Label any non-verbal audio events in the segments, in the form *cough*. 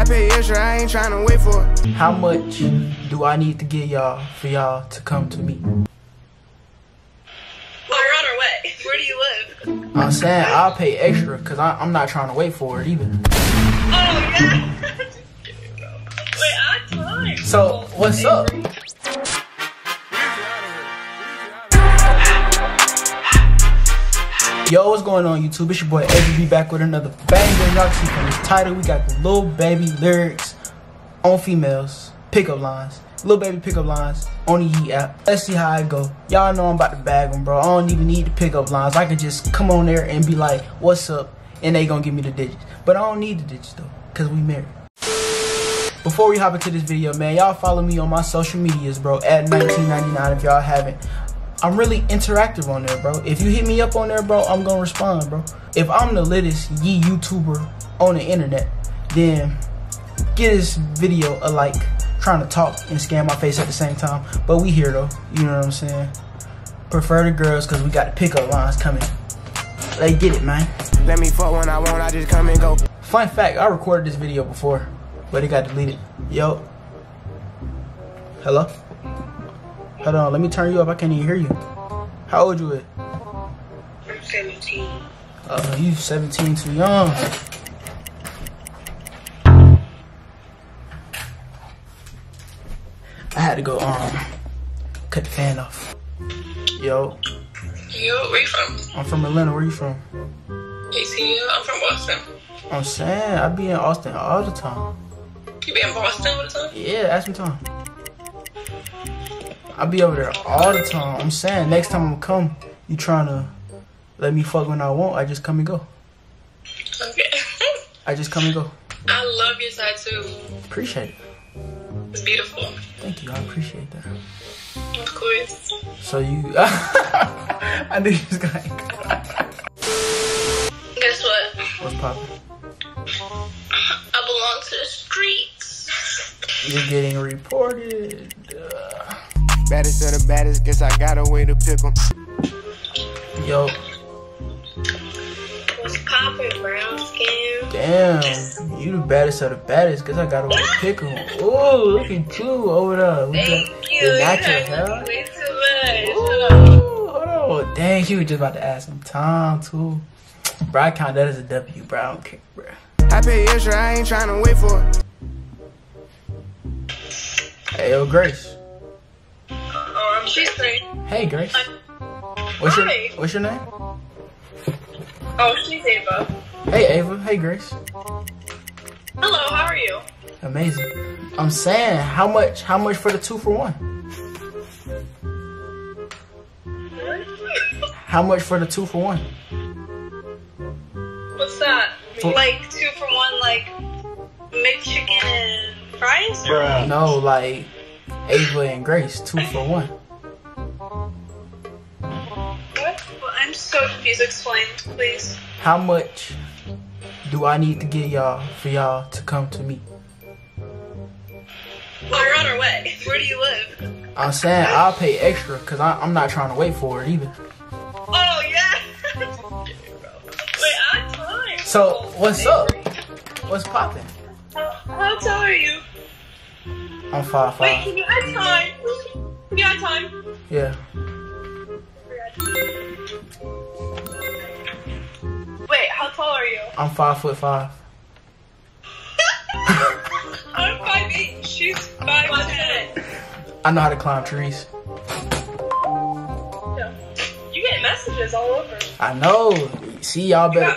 I pay extra, I ain't trying to wait for it. How much do I need to get y'all for y'all to come to me? Well, you're on our way. Where do you live? I'm saying I'll pay extra because I'm not trying to wait for it either. Oh, yeah. *laughs* Wait, I time. So, what's up? Yo, what's going on YouTube? It's your boy Avery back with another banger. Y'all see from this title, we got the Lil Baby lyrics on females, pickup lines. Lil Baby pickup lines on the Yee app. Let's see how I go. Y'all know I'm about to bag them, bro. I don't even need the pickup lines. I can just come on there and be like, what's up? And they gonna give me the digits. But I don't need the digits though, cause we married. Before we hop into this video, man, y'all follow me on my social medias, bro, at 1999 if y'all haven't. I'm really interactive on there, bro. If you hit me up on there, bro, I'm gonna respond, bro. If I'm the latest Yee YouTuber on the internet, then get this video a like. Trying to talk and scan my face at the same time. But we here though, you know what I'm saying? Prefer the girls because we got the pickup lines coming. Let's get it, man. Let me fuck when I want, I just come and go. Fun fact, I recorded this video before, but it got deleted. Yo. Hello? Hold on, let me turn you up. I can't even hear you. How old you at? I'm 17. Uh, you 17, too young. I had to go um cut the fan off. Yo, Yo, where you from? I'm from Atlanta. Where you from? ATL? I'm from Boston. I'm saying I be in Austin all the time. You be in Boston all the time? Yeah, ask me time. I be over there all the time. I'm saying next time I'm come, you trying to let me fuck when I want? I just come and go. Okay. *laughs* I just come and go. I love your tattoo. Appreciate it. It's beautiful. Thank you. I appreciate that. Of course. So you, *laughs* I knew you was going. *laughs* Guess what? What's poppin'? I belong to the streets. You're getting reported. Baddest of the baddest, guess I got a way to pick 'em. yo, What's poppin', brown skin? damn, you the baddest of the baddest. Cause I got a way to pick 'em. Ooh, look at you over there. with the- Thank you. The natural guys hair. way too much. Ooh, hold on. Dang, you was just about to ask some time too. Bro, I count that as a W, bro. I don't care, bro. I pay extra, I ain't trying to wait for it. Hey, yo, Grace. Oh, she's great. Hey, Grace. Um, what's your Hi. What's your name? Oh, she's Ava. Hey, Ava. Hey, Grace. Hello, how are you? Amazing. I'm saying, how much? How much for the two for one? How much for the two for one? What's that? For- Like two for one, like mixed chicken and fries? No, like Ava and Grace, two for one. I'm so confused. Explain, please. How much do I need to get y'all for y'all to come to me? Well, you're on our way. Where do you live? I'm saying I'll pay extra because I'm not trying to wait for it either. Oh, yeah. *laughs* Wait, I have time. So what's up? What's poppin'? How, how tall are you? I'm five five. Wait, can you add time? Can you add time? Yeah. How tall are you? I'm five foot five. *laughs* I'm five eight. She's five ten. I know how to climb trees. You get messages all over. I know. See y'all better.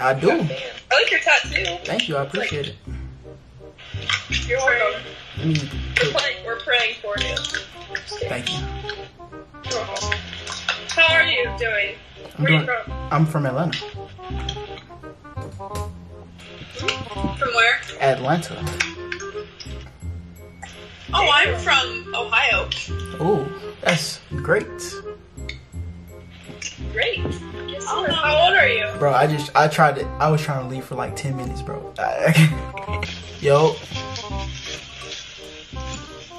I do. I like your tattoo. Thank you. I appreciate it. You're welcome. Mm. We're praying, we're praying for you. Thank you. You're welcome. How are you doing? I'm Where are you doing. from? I'm from Atlanta. From where? Atlanta. Oh, I'm from Ohio. Ooh, that's great, Great. Oh, how old are you? bro. I just I tried to. I was trying to leave for like ten minutes, bro. *laughs* Yo.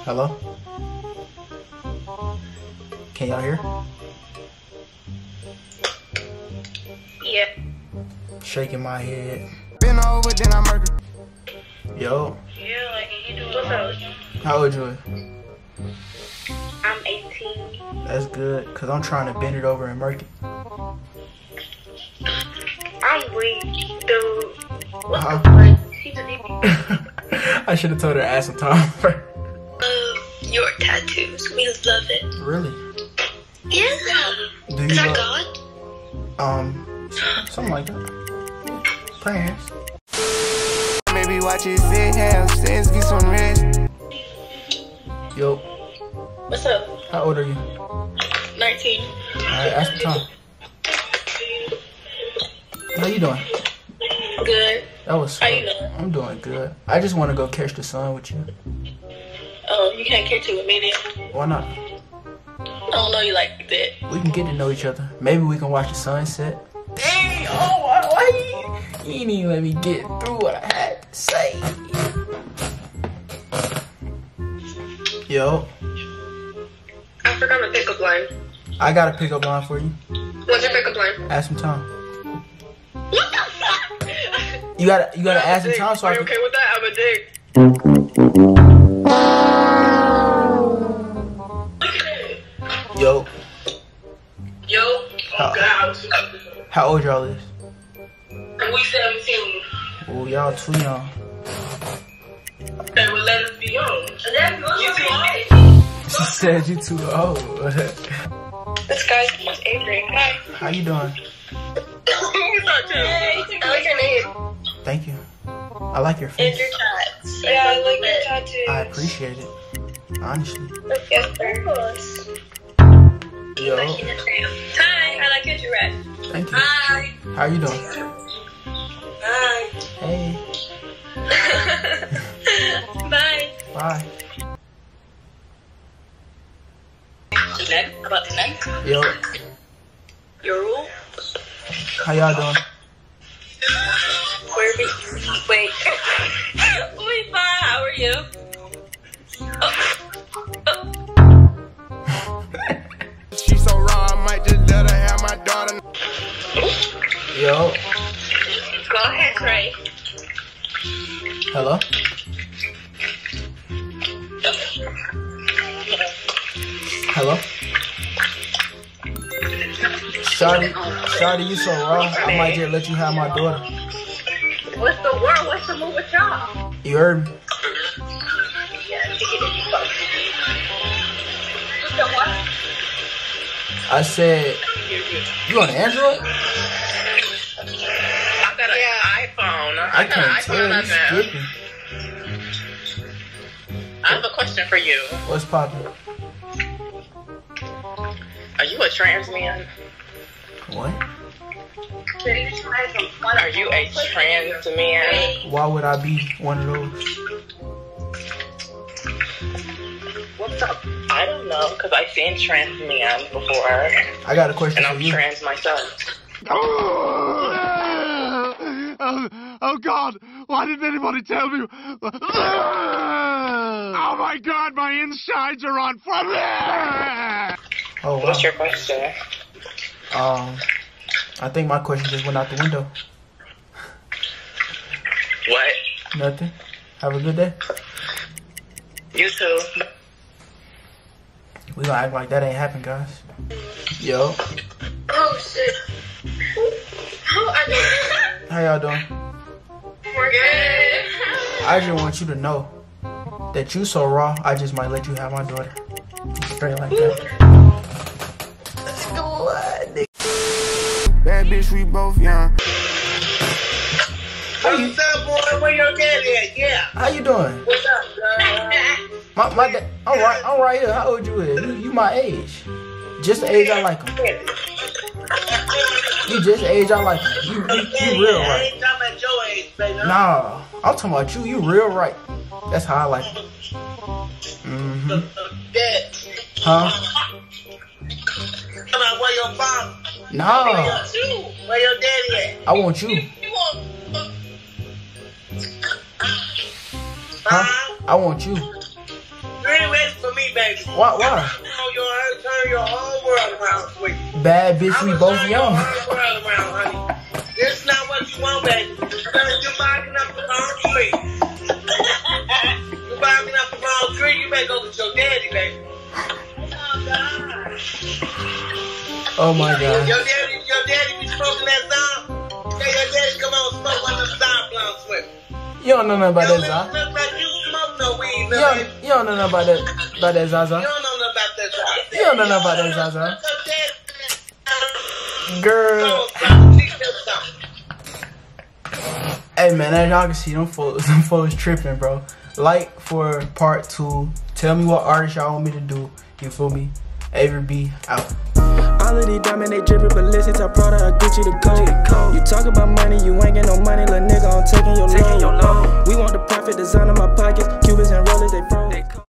Hello. Can y'all hear? Yeah. Shaking my head. Been over, then I murder. Yo, Yeah, like you doing What's up? how old you? I'm 18. That's good, cause I'm trying to bend it over and murk it. I'm weak, dude. What Huh? the fuck? She just. *laughs* I should have told her to ask some time *laughs* first. Love your tattoos. We love it. Really? Yeah. Do you Is that love, God? um something like that? Prayers. Maybe watch his fit, have sex, get some rest. Yo, What's up? how old are you? 19. Alright, ask some time. How you doing? Good. That was How you sweet. doing? I'm doing good. I just want to go catch the sun with you. Oh, you can't catch it with me then. Why not? I don't know you like that. We can get to know each other. Maybe we can watch the sunset. Dang! Oh, why, why you, you didn't even let me get through what I had to say. Yo, I forgot my pickup line. I got a pickup line for you. What's your pickup line? Ask some time. What the fuck? You gotta, you gotta ask some time so I Are you can. okay with that? I'm a dick. Yo, Yo, oh, How- God. How old y'all is? We 17. Oh, y'all too young. That would let us be young. You too old. She said you too old. *laughs* This guy's name's Avery. Hi. how you doing? What's up, Tim? Hey, I like your name. Thank you. I like your And face. your tats. Yeah, I like your tattoos. I appreciate it. Honestly. Yes, very close. Yo, I like your giraffe. thank you. Hi. How you doing? Hi. Hey, *laughs* Bye. bye. Next, about the next. Yo, Your rule? how y'all doing? Where we? Wait. *laughs* Wait, bye. How are you? Her have my daughter. Yo, Go ahead, Trey. hello? Hello? Shawty, Shawty, you so raw. I might just let you have my daughter. What's the word? What's the move with y'all? You heard me? Yeah, I said, you on Android? I got an iPhone. I, I got can't an tell. iPhone You skipping. I have a question for you. What's poppin'? Are you a trans man? What? Are you a trans man? Why would I be one of those? I don't know, because I've seen trans men before, I got a question and I'm you. trans myself. Oh, oh God! Why didn't anybody tell me? Oh my God! My insides are on fire! Oh, wow. What's your question? Um, I think my question just went out the window. What? Nothing. Have a good day. You too. We gonna act like that ain't happened, guys. Yo, Oh shit. How are you? how y'all doing? We're good. I just want you to know that you so raw. I just might let you have my daughter. Straight like that. Let's go, nigga. Bad bitch, we both young. What's up, boy? Where your daddy at? Yeah. How you doing? What's up, girl? My my da- I'm right. I'm right here. How old you is? You, you my age. Just the age I like him. You just the age I like him. You, you, you real right. Nah, I'm talking about you. You real right. That's how I like him. Mm-hmm. Dad, Huh? come on, where your father? Nah. Where your daddy at? I want you. You? Huh? I want you. Turn it for me, baby. Why? Why? Turn your, turn your whole world around, sweetie. Bad bitch, we both young. Your whole world around, honey. this is not what you want, baby. You're barking up the wrong tree. *laughs* you're barking up the wrong tree. You better go with your daddy, baby. Oh, God. Oh, my God. Your daddy, your daddy be smoking that song. Say your daddy come on smoke one of the side blonde sweat. You don't know nothing about that, Zah like you You don't, You you don't know nothing about that, about that, Zaza. don't know nothing about that Zon. You don't know nothing about that, Zaza. Girl. Teach them something. Hey man, as y'all can see, them folks, *laughs* them folks tripping, bro. Like for part two. Tell me what artist y'all want me to do. You feel me? Avery B out. All of these diamonds, they drippin', but listen, I Prada, I Gucci the code. You talk about money, you ain't get no money, little nigga, I'm taking your loan. We want the profit, design in my pockets, Cubans and rollers, they froze.